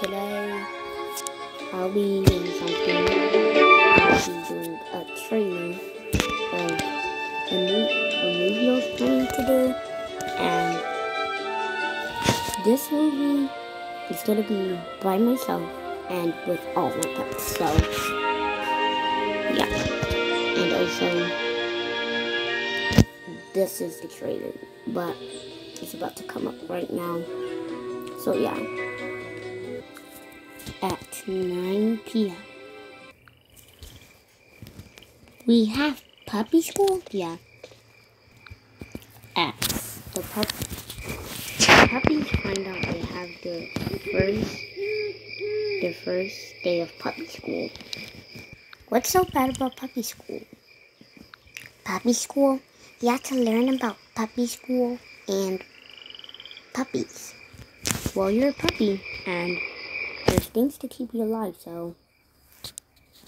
today I'll be doing something. I'll be doing a trailer of a, new, a movie I was planning to do. And this movie is to be by myself and with all my pets. So, yeah. And also, this is the trailer. But it's about to come up right now. So yeah. At 9 p.m. We have puppy school? Yeah. At the pup puppies find out they have the first the first day of puppy school. What's so bad about puppy school? Puppy school? You have to learn about puppy school and puppies. Well, you're a puppy, and there's things to keep you alive, so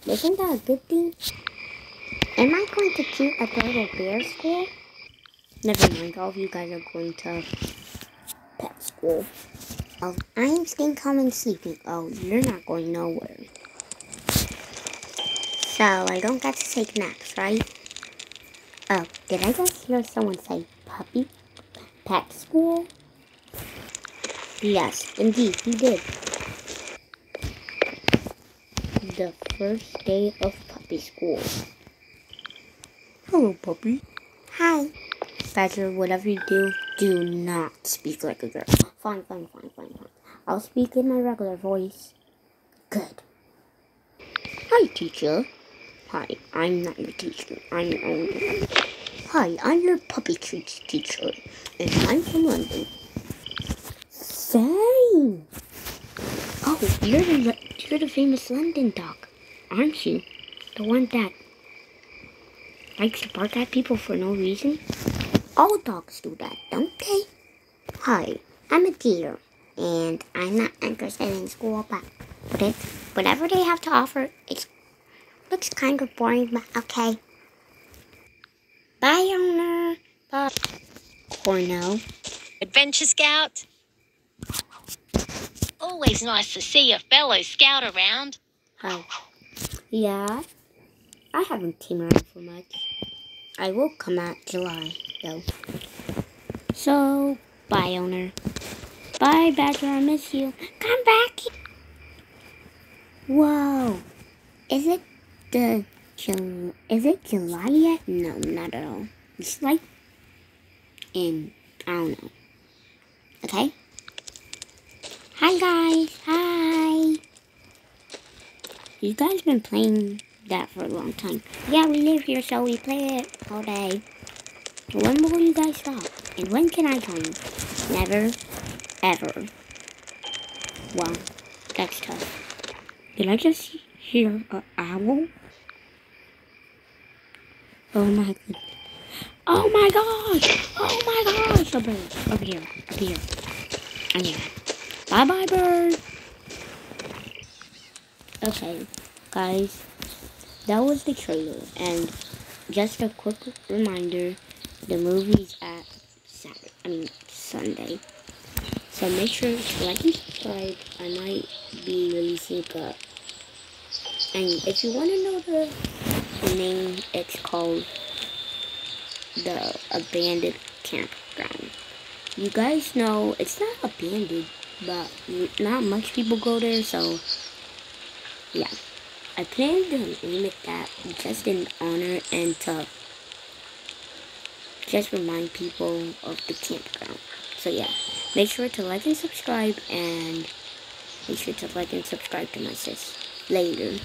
isn't that a good thing? Am I going to choose a little bear school? Never mind, all of you guys are going to pet school. Oh, I'm staying calm and sleeping. Oh, you're not going nowhere. So, I don't get to take naps, right? Oh, did I just hear someone say puppy? Pet school? Yes, indeed, he did. The first day of puppy school. Hello, puppy. Hi. Badger, whatever you do, do not speak like a girl. Fine, fine, fine, fine, fine. I'll speak in my regular voice. Good. Hi, teacher. Hi, I'm not your teacher. I'm your own. Hi, I'm your puppy treats teacher, and I'm from London. Same. Oh, you're the you're the famous London dog, aren't you? The one that likes to bark at people for no reason. All dogs do that, don't they? Hi, I'm a deer, and I'm not interested in school, but but it, whatever they have to offer, it looks kind of boring. But okay. Bye, owner. Bye. Adventure Scout. Always nice to see a fellow scout around. Hi. Yeah, I haven't came around for much. I will come out July, though. So, bye, owner. Bye, Badger. I miss you. Come back. Whoa. Is it the Is it July yet? No, not at all. It's like in I don't know. Okay. Hi guys. Hi. You guys been playing that for a long time. Yeah, we live here, so we play it all day. When will you guys stop? And when can I join? Never, ever. Wow, that's tough. Did I just hear an owl? Oh my god. Oh my gosh! Oh my gosh! A bird. Over here. Up here. Oh yeah. Bye bye bird. Okay, guys. That was the trailer. And just a quick reminder, the movie's at Saturday. I mean Sunday. So make sure to like and subscribe. I might be releasing a and if you want to know the, the name, it's called the Abandoned Campground. You guys know it's not abandoned, but not much people go there, so yeah. I plan to name it that just in honor and to just remind people of the campground. So yeah, make sure to like and subscribe and make sure to like and subscribe to my sis later.